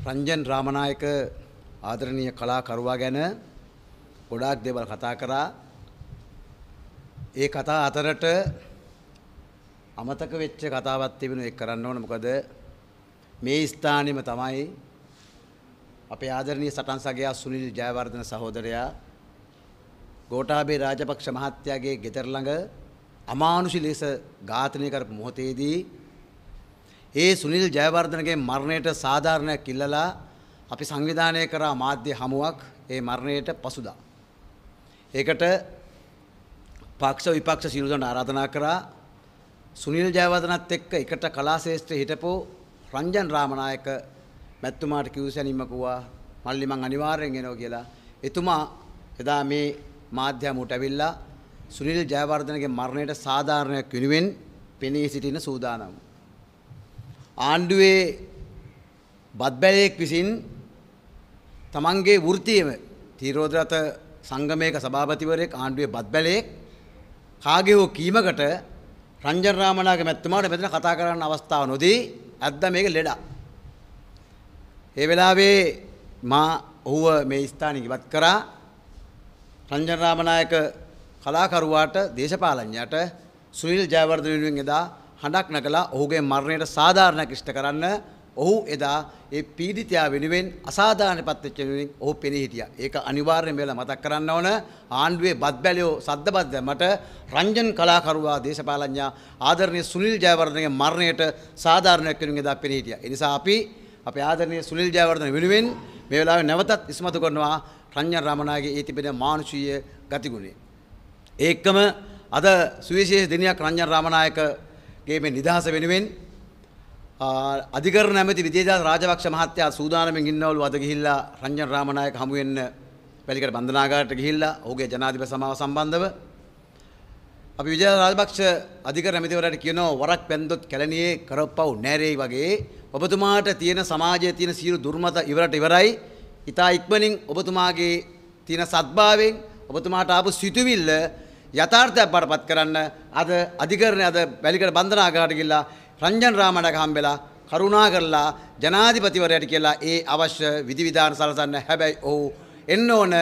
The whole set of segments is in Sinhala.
රංජන් රාමනායක ආදරණීය කලාකරුවා ගැන ගොඩාක් දේවල් කතා කරා. ඒ කතා අතරට අමතක වෙච්ච කතාවක් තිබෙන එක කරන්න ඕන මොකද මේ ස්ථානෙම තමයි අපේ ආදරණීය සටන් සගයා සුනිල් ජයවර්ධන සහෝදරයා ගෝඨාභය රාජපක්ෂ මහත්තයාගේ ගෙදර ළඟ අමානුෂි ලෙස ඝාතනය කරපු මොහොතේදී ඒ සුනිල් ජයවර්ධනගේ මරණයට සාධාරණයක් ඉල්ලලා අපි සංවිධානය කරා මාධ්‍ය හමුවක් ඒ මරණයට පසුදා. ඒකට පක්ෂ විපක්ෂ සියලු දෙනා ආරාධනා කරා සුනිල් ජයවර්ධනත් එක්ක එකට කලා ශේෂ්ත්‍රයේ හිටපු රංජන් රාමනායක මැතිතුමාට කිව්සැනින්ම කිව්වා මල්ලි මං අනිවාර්යෙන් එනවා කියලා. එතුමා එදා මේ මාධ්‍ය හමුවට ඇවිල්ලා සුනිල් ජයවර්ධනගේ මරණයට සාධාරණයක් වෙනුවෙන් පෙනී සිටින සූදානම්. ආණ්ඩුවේ බත්බැලයෙක් විසින් තමන්ගේ වෘත්තියම තීරෝධරත සංගමයක සභාපතිවරයෙක් ආණ්ඩුවේ බත්බැලයෙක් කාගේ හෝ කීමකට රංජන් රාමනාගේ මැතිතුමාට මෙතන කතා කරන්න අවස්ථාව නොදී ඇද්ද මේක ලෙඩක්. ඒ වෙලාවේ මා ඔහුව මේ ස්ථානෙ ඉවත් කරා රංජන් රාමනායක කලාකරුවාට දේශපාලඥයාට සුනිල් ජයවර්ධන වෙනුවෙන් එදා හඬක් නකලා ඔහුගේ මරණයට සාධාරණයක් ඉෂ්ට කරන්න ඔහු එදා ඒ පීඩිතයා වෙනුවෙන් අසාධාරණ පත්වෙච්ච වෙනුවෙන් ඔහු පෙනී හිටියා. ඒක අනිවාර්යෙන් වෙලා මතක් කරන්න ඕන ආණ්ඩුවේ බත් බැලියෝ සද්දබත් දැම්මට රංජන් කලාකරුවා දේශපාලඥයා ආදරණීය සුනිල් ජයවර්ධනගේ මරණයට සාධාරණයක් වෙනුවෙන් එදා පෙනී හිටියා. ඒ නිසා අපි අපේ ආදරණීය සුනිල් ජයවර්ධන වෙනුවෙන් මේ වෙලාවේ නැවතත් ඉස්මතු කරනවා රංජන් රමණාගේ ඒ තිබෙන මානුෂීය ගතිගුණය. ඒකම අද සුවිශේෂ දිනයක් රංජන් රාමනායකගේ මේ නිදහස වෙනුවෙන් අධිකරණ ඇමති විජේදාස රාජපක්ෂ මහත්තයා සූදානමින් ඉන්නවලු. අද ගිහිල්ලා රංජන් රාමනායක හමු වෙන්න වැලිකඩ බන්ධනාගාරයට ගිහිල්ලා ඔහුගේ ජනාධිපති සමාව සම්බන්ධව. අපි විජය රාජපක්ෂ අධිකරණ ඇමතිවරයාට කියනවා වරක් පැන්දොත් කැලණියේ කරප්පව් නෑරේ වගේ. ඔබතුමාට තියෙන සමාජයේ තියෙන සියලු දුර්මත ඉවරට ඉවරයි. ඊතා ඉක්මනින් ඔබතුමාගේ තියෙන සත්භාවයෙන් ඔබතුමාට ආපු සිතුවිල්ල යථාර්ථයක් බාටපත් කරන්න අද අධිකරණය අද වැලිකඩ බන්ධනාගාරයට ගිහිල්ලා රංජන් රාමණක හම්බෙලා කරුණා කරලා ජනාධිපතිවරයට කියලා ඒ අවශ්‍ය විධිවිධාන සලසන්න හැබැයි ඔහු එන්න ඕන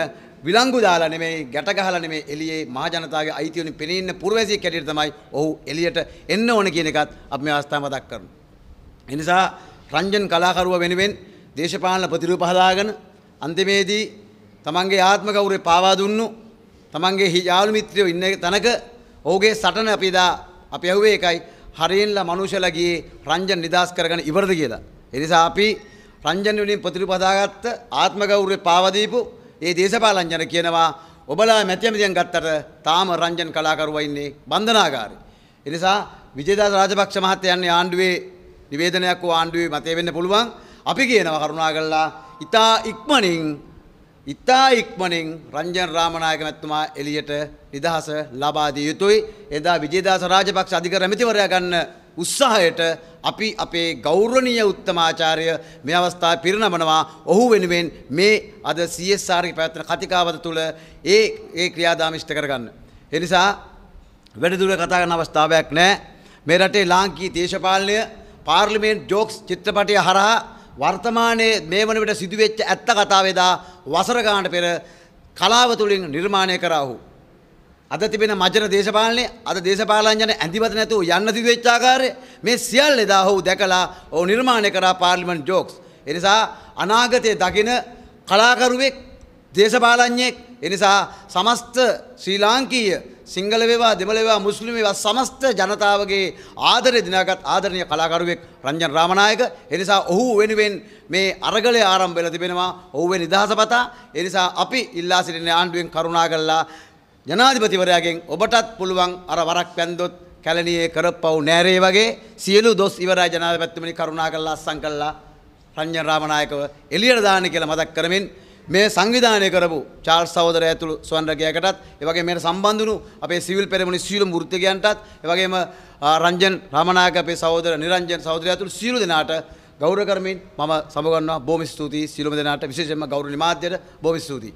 විලංගු දාලා නෙමෙයි ගැට ගහලා නෙමෙයි එළියේ මහ ජනතාවගේ අයිතිය වලින් පෙනී ඉන්න පුරවැසියෙක් හැටියට තමයි ඔහු එළියට එන්න ඕන කියන එකත් අපි මේ අවස්ථාව මතක් කරනවා. ඒ නිසා රංජන් කලාකරුවා වෙනුවෙන් දේශපාලන ප්‍රතිරූප හදාගෙන අන්තිමේදී තමන්ගේ ආත්ම ගෞරවය පාවා දුන්නු තමන්ගේ යාළු මිත්‍රයෝ ඉන්න තැනක ඔහුගේ සටන අපි එදා අපි ඇහුවේ එකයි හරියෙන්ලා මනුෂ්‍යලා ගියේ රංජන් නිදාස් කරගෙන ඉවරද කියලා. ඒ නිසා අපි රංජන් වලින් ප්‍රතිරූප හදාගත්ත ආත්ම ගෞරවය පාවා දීපු ඒ දේශපාලඥයන් කියනවා ඔබලා මැතියමදියන් ගත්තට තාම රංජන් කලාකරුවා ඉන්නේ බන්ධනාගාරේ. ඒ නිසා විජේදාස රාජපක්ෂ මහත්තයා යන්නේ ආණ්ඩුවේ නිවේදනයක් හෝ ආණ්ඩුවේ මතය වෙන්න පුළුවන්. අපි කියනවා කරුණාකරලා ඉතා ඉක්මනින් ඉතා ඉක්මනින් රංජන් රාමනායක මැතිතුමා එළියට නිදහස ලබා දිය යුතුයි. එදා විජේදාස රාජපක්ෂ අධිකරණ ඇමතිවරයා ගන්න උත්සාහයට අපි අපේ ගෞරවනීය උත්තමාචාර්ය මේ අවස්ථාවේ පිරිනමනවා. ඔහු වෙනුවෙන් මේ අද CSR ගේ පැවැත්වෙන කතිකාවත තුල ඒ ඒ ක්‍රියාදාම ඉෂ්ට කරගන්න. ඒ නිසා වැඩිදුර කතා කරන අවස්ථාවක් නැහැ. මේ රටේ ලාංකීය දේශපාලනය පාර්ලිමේන්තු ජෝක්ස් චිත්‍රපටය හරහා වර්තමානයේ මේ වන විට සිදුවෙච්ච ඇත්ත කතාවේදා වසර ගානට පෙර කලාව තුලින් නිර්මාණය කරා ඔහු. අද තිබෙන මජන දේශපාලනයේ අද දේශපාලඥයන් ඇඳිමත නැතුව යන්න සිදුවෙච්ච ආකාරය මේ සියල්ල එදා ඔහු දැකලා ඔහු නිර්මාණය කරා පාර්ලිමේන්තු ජෝක්ස්. ඒ නිසා අනාගතයේ දකින කලාකරුවෙක් දේශපාලඥයෙක් ඒ නිසා සමස්ත ශ්‍රී ලාංකීය සිංහල වේවා දෙමළ වේවා මුස්ලිම් වේවා සමස්ත ජනතාවගේ ආදරය දිනාගත් ආදරණීය කලාකරුවෙක් රංජන් රාමනායක. ඒ නිසා ඔහු වෙනුවෙන් මේ අරගලය ආරම්භ වෙලා තිබෙනවා. ඔහු වෙන නිදහස පතා ඒ නිසා අපි ඉල්ලා සිටින ආණ්ඩුවෙන් කරුණා කළා ජනාධිපතිවරයාගෙන් ඔබටත් පුළුවන් අර වරක් පැන්දොත් කැලණියේ කරප්පව් නෑරේ වගේ සියලු දොස් ඉවරයි ජනාධිපතිතුමනි කරුණා කළා අස්සම් කළා. රංජන් රාමනායකව එළියට දාන්න කියලා මතක් කරමින් මේ සංවිධානය කරපු චාර්ල්ස් සහෝදරය ඇතුළු ස්වර්ණරකයකටත් ඒ වගේම මේකට සම්බන්ධ වුණු අපේ සිවිල් පෙරමුණේ සියලුම වෘත්තිකයන්ටත් ඒ වගේම රංජන් රාමනායක අපේ සහෝදර නිරංජන් සහෝදරය ඇතුළු සියලු දෙනාට ගෞරව කරමින් මම සමගන්නවා. බොහොම ස්තුතියි. සියලුම දෙනාට විශේෂයෙන්ම ගෞරවනීය මාධ්‍යයට බොහොම ස්තුතියි.